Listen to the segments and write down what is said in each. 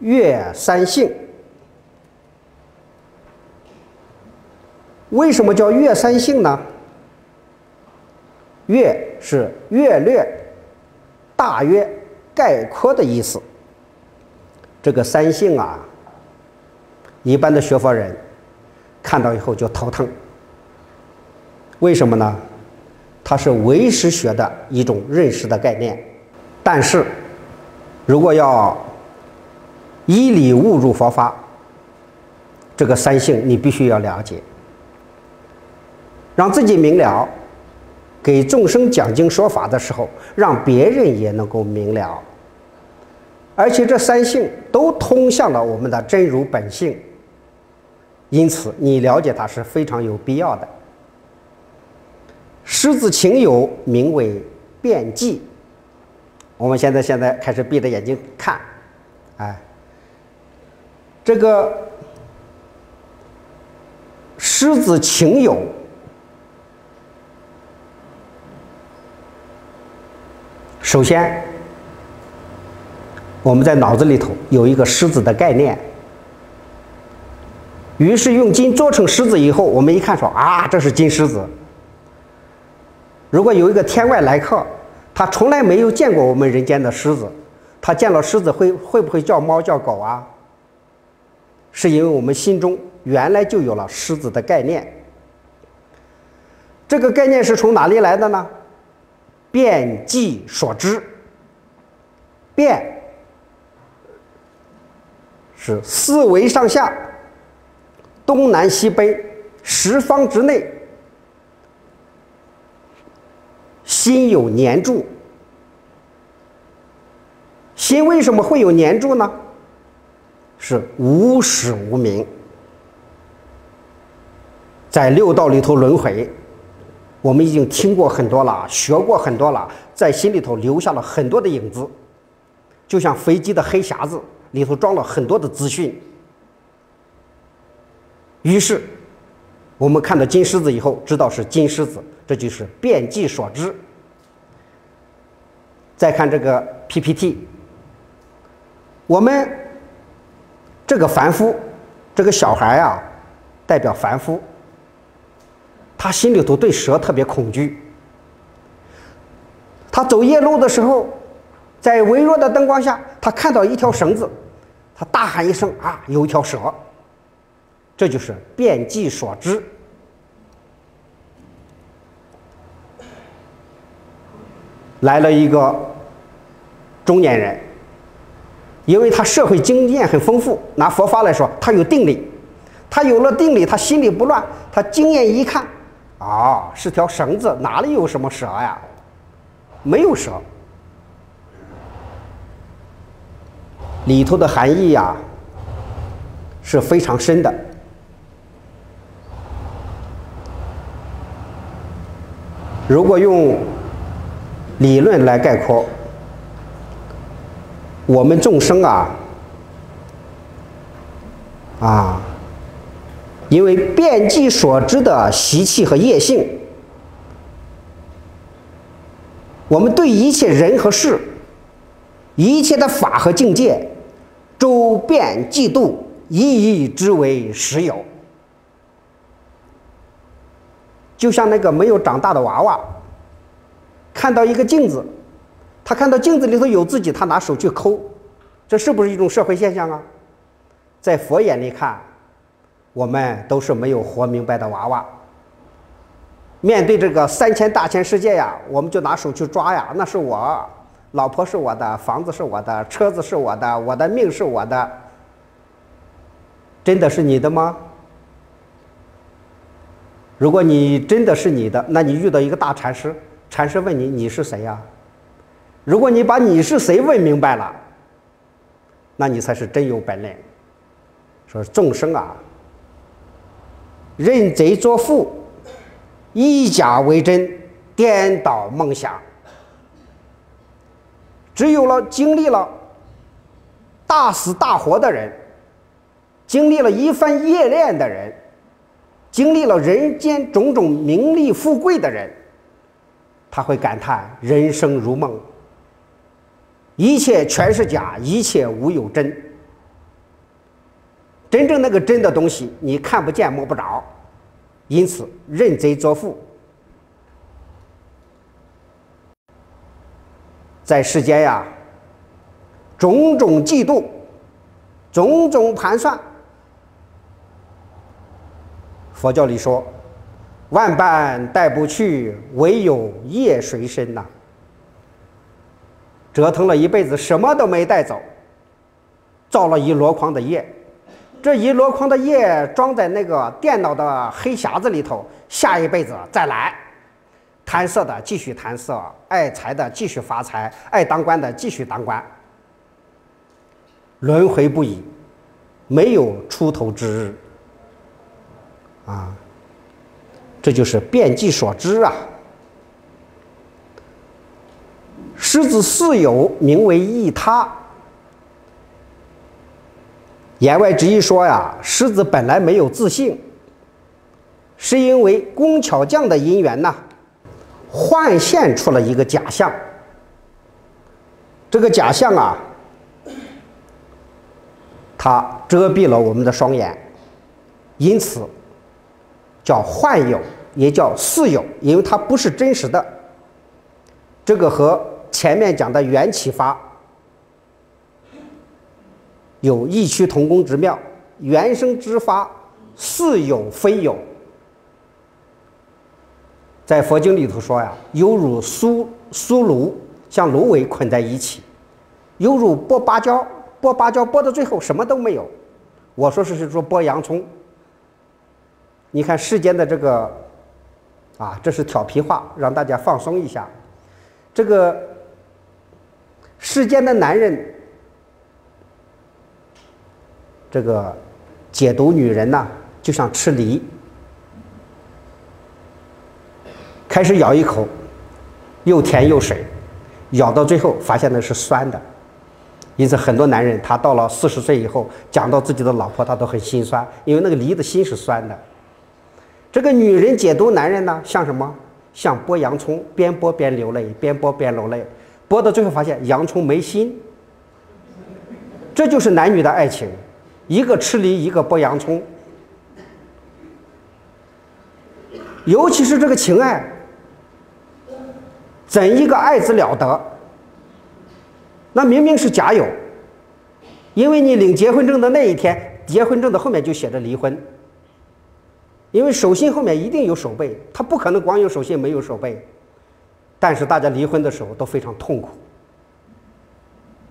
月三性。为什么叫月三性呢？月是略略、大约、概括的意思。这个三性啊，一般的学佛人看到以后就头疼。为什么呢？它是唯识学的一种认识的概念。但是，如果要以理悟入佛法，这个三性你必须要了解，让自己明了。给众生讲经说法的时候，让别人也能够明了，而且这三性都通向了我们的真如本性，因此你了解它是非常有必要的。狮子情有名为辩记，我们现在现在开始闭着眼睛看，这个狮子情有。首先，我们在脑子里头有一个狮子的概念，于是用金做成狮子以后，我们一看说啊，这是金狮子。如果有一个天外来客，他从来没有见过我们人间的狮子，他见了狮子会会不会叫猫叫狗啊？是因为我们心中原来就有了狮子的概念。这个概念是从哪里来的呢？遍计所知，遍是四维上下、东南西北十方之内，心有黏住。心为什么会有黏住呢？是无始无明，在六道里头轮回。我们已经听过很多了，学过很多了，在心里头留下了很多的影子，就像飞机的黑匣子里头装了很多的资讯。于是，我们看到金狮子以后，知道是金狮子，这就是遍计所知。再看这个 PPT，我们这个凡夫，这个小孩啊，代表凡夫。他心里头对蛇特别恐惧。他走夜路的时候，在微弱的灯光下，他看到一条绳子，他大喊一声：“啊，有一条蛇！”这就是遍计所知。来了一个中年人，因为他社会经验很丰富，拿佛法来说，他有定力，他有了定力，他心里不乱，他经验一看。啊，是条绳子，哪里有什么蛇呀？没有蛇，里头的含义呀是非常深的。如果用理论来概括，我们众生啊，啊。因为遍计所知的习气和业性，我们对一切人和事、一切的法和境界，周遍嫉妒，一一之为实有。就像那个没有长大的娃娃，看到一个镜子，他看到镜子里头有自己，他拿手去抠，这是不是一种社会现象啊？在佛眼里看。我们都是没有活明白的娃娃。面对这个三千大千世界呀，我们就拿手去抓呀。那是我，老婆是我的，房子是我的，车子是我的，我的命是我的。真的是你的吗？如果你真的是你的，那你遇到一个大禅师，禅师问你你是谁呀？如果你把你是谁问明白了，那你才是真有本领。说众生啊。认贼作父，以假为真，颠倒梦想。只有了经历了大死大活的人，经历了一番夜练的人，经历了人间种种名利富贵的人，他会感叹人生如梦，一切全是假，一切无有真。真正那个真的东西，你看不见摸不着，因此认贼作父。在世间呀，种种嫉妒，种种盘算。佛教里说，万般带不去，唯有业随身呐。折腾了一辈子，什么都没带走，造了一箩筐的业。这一箩筐的业装在那个电脑的黑匣子里头，下一辈子再来，贪色的继续贪色，爱财的继续发财，爱当官的继续当官，轮回不已，没有出头之日。啊，这就是遍计所知啊。狮子似有，名为异他。言外之意说呀，狮子本来没有自信，是因为工巧匠的因缘呐，幻现出了一个假象。这个假象啊，它遮蔽了我们的双眼，因此叫幻有，也叫似有，因为它不是真实的。这个和前面讲的缘起法。有异曲同工之妙，原生之法似有非有。在佛经里头说呀，犹如酥酥芦，像芦苇捆在一起；犹如剥芭蕉，剥芭蕉剥到最后什么都没有。我说是是说剥洋葱。你看世间的这个，啊，这是调皮话，让大家放松一下。这个世间的男人。这个解毒女人呐，就像吃梨，开始咬一口，又甜又水，咬到最后发现那是酸的。因此，很多男人他到了四十岁以后，讲到自己的老婆，他都很心酸，因为那个梨的心是酸的。这个女人解毒男人呢，像什么？像剥洋葱，边剥边流泪，边剥边流泪，剥到最后发现洋葱没心。这就是男女的爱情。一个吃梨，一个剥洋葱。尤其是这个情爱，怎一个爱字了得？那明明是假有，因为你领结婚证的那一天，结婚证的后面就写着离婚。因为手心后面一定有手背，他不可能光有手心没有手背。但是大家离婚的时候都非常痛苦。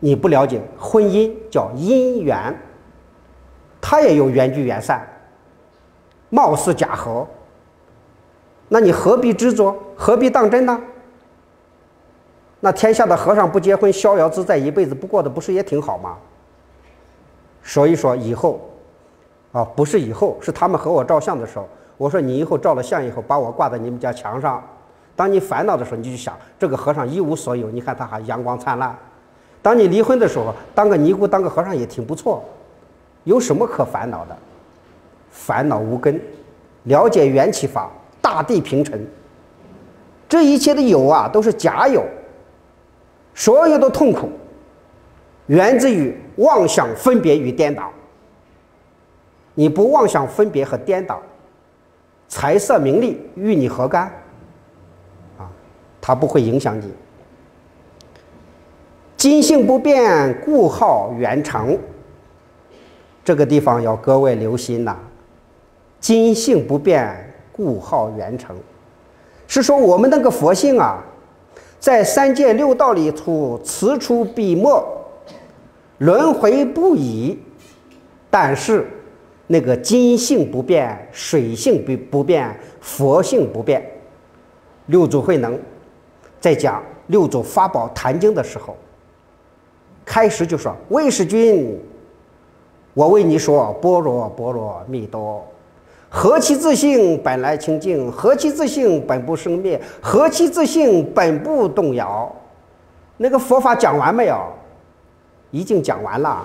你不了解婚姻叫姻缘。它也有缘聚缘散，貌似假合，那你何必执着？何必当真呢？那天下的和尚不结婚，逍遥自在一辈子不过的，不是也挺好吗？所以说以后，啊，不是以后，是他们和我照相的时候，我说你以后照了相以后，把我挂在你们家墙上。当你烦恼的时候，你就想这个和尚一无所有，你看他还阳光灿烂。当你离婚的时候，当个尼姑，当个和尚也挺不错。有什么可烦恼的？烦恼无根，了解缘起法，大地平沉。这一切的有啊，都是假有。所有的痛苦，源自于妄想分别与颠倒。你不妄想分别和颠倒，财色名利与你何干？它不会影响你。金性不变，故号圆成。这个地方要各位留心呐，金性不变，故号圆成，是说我们那个佛性啊，在三界六道里头此处彼没，轮回不已，但是那个金性不变，水性不不变，佛性不变。六祖慧能在讲六祖法宝坛经的时候，开始就说：“魏世君。”我为你说：般若波罗蜜多，何其自性本来清净，何其自性本不生灭，何其自性本不动摇。那个佛法讲完没有？已经讲完了，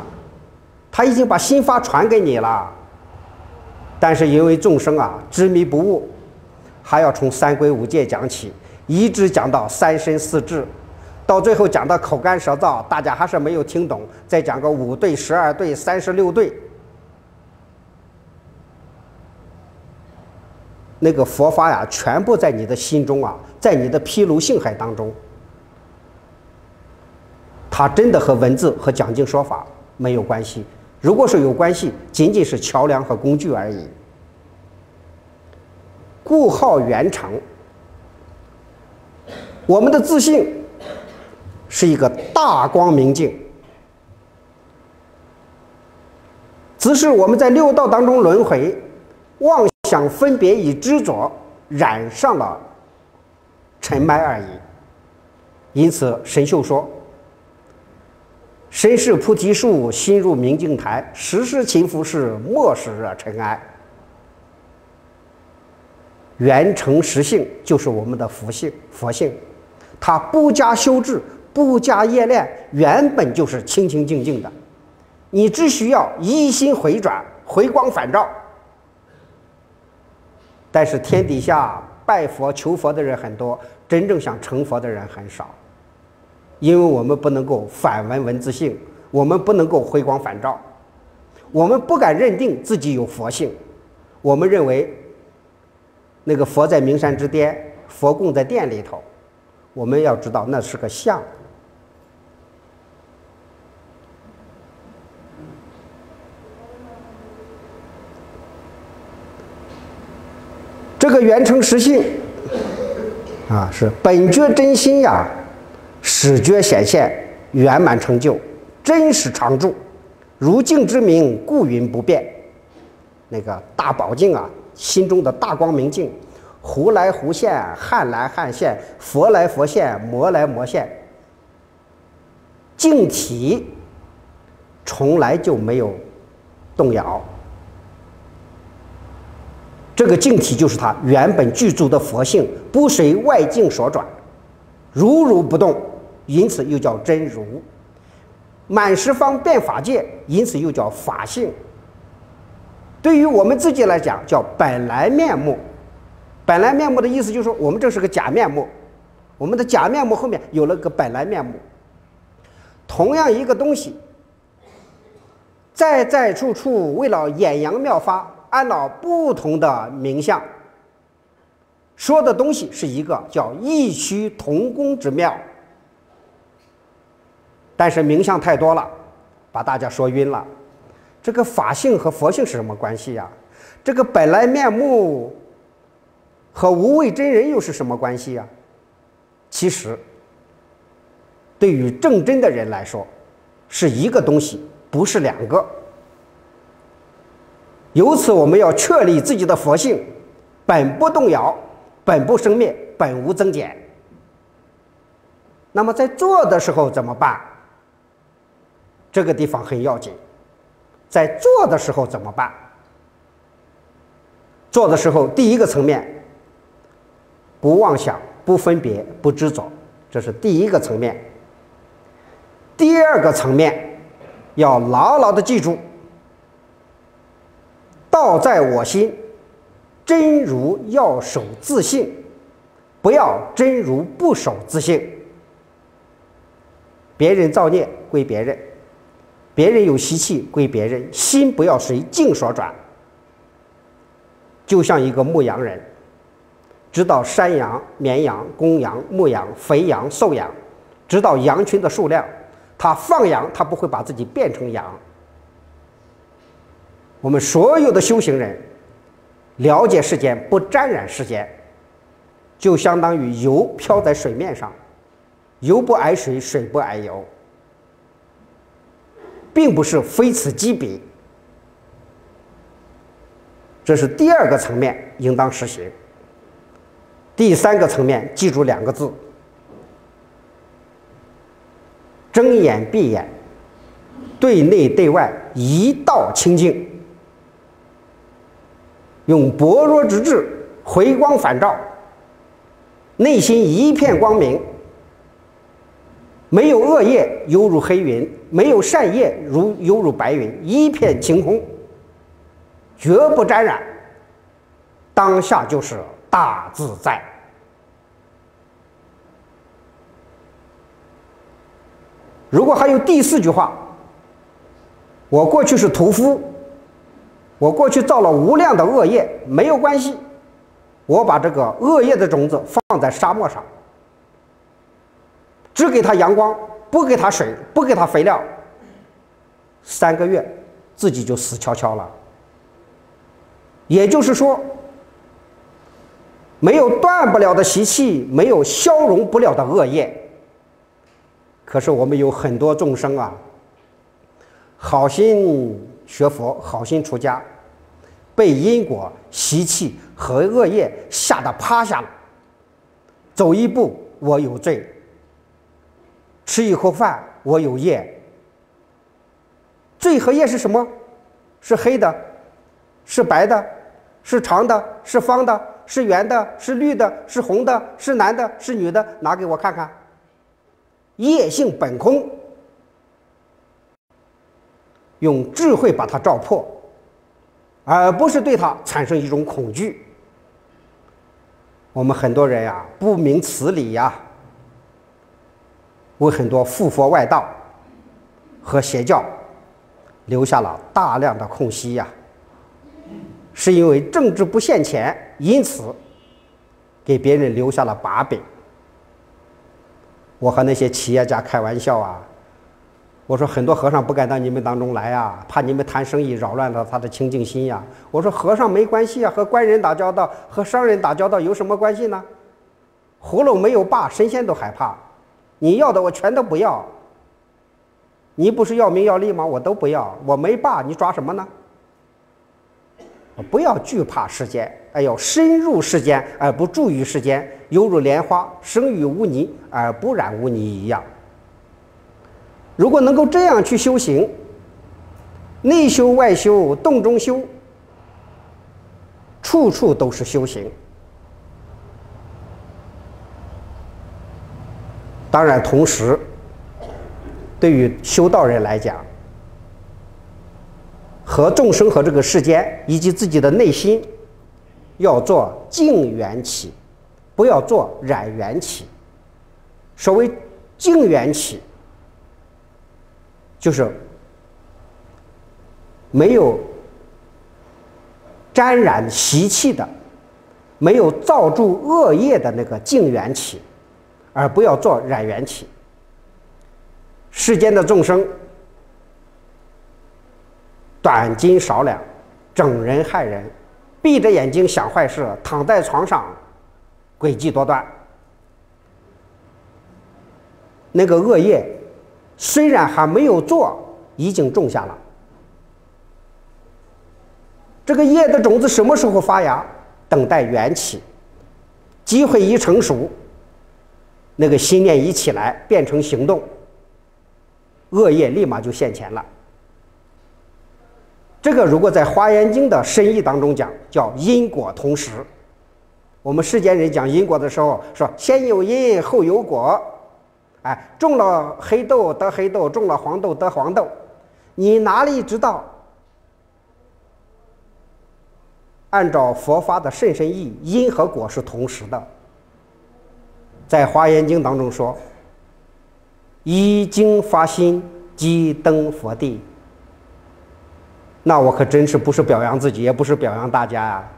他已经把心法传给你了。但是因为众生啊执迷不悟，还要从三归五戒讲起，一直讲到三身四智，到最后讲到口干舌燥，大家还是没有听懂，再讲个五对、十二对、三十六对。那个佛法呀，全部在你的心中啊，在你的披露性海当中，它真的和文字和讲经说法没有关系。如果是有关系，仅仅是桥梁和工具而已。故号圆常。我们的自信是一个大光明镜，只是我们在六道当中轮回，妄想分别与执着染上了尘埃而已。因此，神秀说。身是菩提树，心入明镜台。时时勤拂拭，莫使惹尘埃。圆成实性就是我们的佛性，佛性，它不加修治，不加业练，原本就是清清净净的。你只需要一心回转，回光返照。但是天底下拜佛求佛的人很多，真正想成佛的人很少。因为我们不能够反闻文字性，我们不能够回光返照，我们不敢认定自己有佛性，我们认为那个佛在名山之巅，佛供在殿里头，我们要知道那是个像。这个圆成实性啊，是本觉真心呀。始觉显现，圆满成就，真实常住，如镜之明，故云不变。那个大宝镜啊，心中的大光明镜，忽来忽现，汉来汉现，佛来佛现，魔来魔现。净体从来就没有动摇。这个净体就是它原本具足的佛性，不随外境所转，如如不动。因此又叫真如，满十方变法界，因此又叫法性。对于我们自己来讲，叫本来面目。本来面目的意思就是说，我们这是个假面目，我们的假面目后面有了个本来面目。同样一个东西，在在处处为了演扬妙法，按了不同的名相，说的东西是一个叫异曲同工之妙。但是名相太多了，把大家说晕了。这个法性和佛性是什么关系呀？这个本来面目和无畏真人又是什么关系呀？其实，对于正真的人来说，是一个东西，不是两个。由此，我们要确立自己的佛性，本不动摇，本不生灭，本无增减。那么在做的时候怎么办？这个地方很要紧，在做的时候怎么办？做的时候，第一个层面，不妄想，不分别，不执着，这是第一个层面。第二个层面，要牢牢的记住，道在我心，真如要守自信，不要真如不守自信。别人造孽归别人。别人有习气归别人，心不要随境所转。就像一个牧羊人，知道山羊、绵羊、公羊、牧羊、肥羊、瘦羊，知道羊群的数量，他放羊，他不会把自己变成羊。我们所有的修行人，了解世间，不沾染世间，就相当于油漂在水面上，油不挨水，水不挨油。并不是非此即彼，这是第二个层面应当实行。第三个层面，记住两个字：睁眼闭眼，对内对外一道清净，用薄弱之智回光返照，内心一片光明。没有恶业，犹如黑云；没有善业，如犹如白云，一片晴空，绝不沾染。当下就是。大自在。如果还有第四句话，我过去是屠夫，我过去造了无量的恶业，没有关系，我把这个恶业的种子放在沙漠上，只给它阳光，不给它水，不给它肥料，三个月自己就死翘翘了。也就是说，没有断不了的习气，没有消融不了的恶业。可是我们有很多众生啊，好心学佛，好心出家。被因果习气和恶业吓得趴下了，走一步我有罪，吃一口饭我有业。罪和业是什么？是黑的，是白的，是长的，是方的，是圆的，是绿的，是红的，是男的，是女的？拿给我看看。业性本空，用智慧把它照破。而不是对它产生一种恐惧。我们很多人呀，不明此理呀，为很多附佛外道和邪教留下了大量的空隙呀。是因为政治不限钱，因此给别人留下了把柄。我和那些企业家开玩笑啊。我说很多和尚不敢到你们当中来啊，怕你们谈生意扰乱了他的清净心呀。我说和尚没关系啊，和官人打交道，和商人打交道有什么关系呢？葫芦没有把，神仙都害怕。你要的我全都不要。你不是要名要利吗？我都不要。我没把，你抓什么呢？不要惧怕世间，哎要深入世间而不住于世间，犹如莲花生于污泥而不染污泥一样。如果能够这样去修行，内修外修，动中修，处处都是修行。当然，同时，对于修道人来讲，和众生和这个世间以及自己的内心，要做净缘起，不要做染缘起。所谓净缘起。就是没有沾染习气的，没有造住恶业的那个净缘起，而不要做染缘起。世间的众生短斤少两，整人害人，闭着眼睛想坏事，躺在床上诡计多端，那个恶业。虽然还没有做，已经种下了。这个叶的种子什么时候发芽？等待缘起，机会一成熟，那个心念一起来，变成行动，恶业立马就现前了。这个如果在《华严经》的深意当中讲，叫因果同时。我们世间人讲因果的时候，说先有因，后有果。哎，种了黑豆得黑豆，种了黄豆得黄豆，你哪里知道？按照佛法的甚深意，因和果是同时的。在《华严经》当中说：“一经发心，即登佛地。”那我可真是不是表扬自己，也不是表扬大家呀。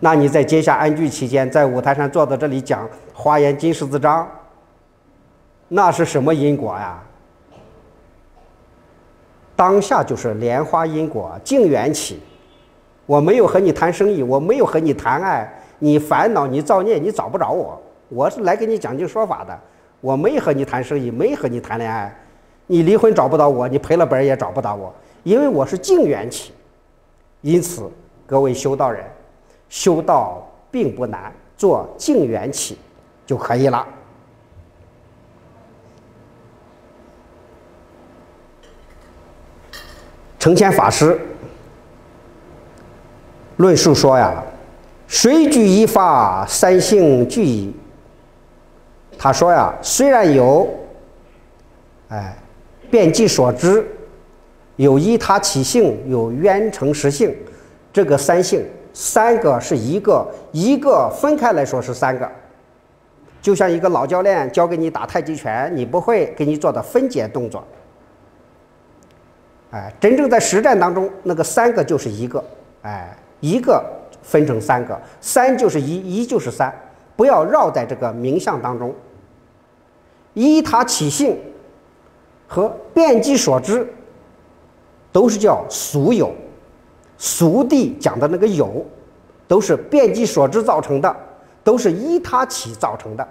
那你在接下安居期间，在五台山坐在这里讲《华严经》十字章。那是什么因果呀？当下就是莲花因果，净缘起。我没有和你谈生意，我没有和你谈爱，你烦恼，你造孽，你找不着我。我是来给你讲经说法的，我没和你谈生意，没和你谈恋爱。你离婚找不到我，你赔了本也找不到我，因为我是净缘起。因此，各位修道人，修道并不难，做净缘起就可以了。成谦法师论述说呀：“水具一法，三性具一。”他说呀，虽然有，哎，遍计所知，有依他起性，有渊成实性，这个三性，三个是一个，一个分开来说是三个，就像一个老教练教给你打太极拳，你不会给你做的分解动作。哎，真正在实战当中，那个三个就是一个，哎，一个分成三个，三就是一，一就是三，不要绕在这个名相当中。依他起性和遍计所知，都是叫俗有。俗地讲的那个有，都是遍计所知造成的，都是依他起造成的。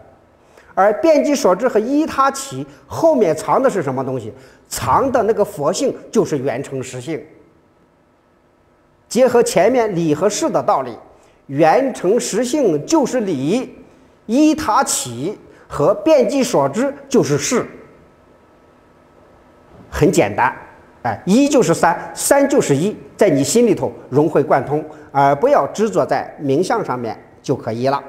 而遍计所知和依他起后面藏的是什么东西？藏的那个佛性就是缘成实性。结合前面理和事的道理，缘成实性就是理，依他起和遍计所知就是事，很简单。哎，一就是三，三就是一，在你心里头融会贯通，而不要执着在名相上面就可以了。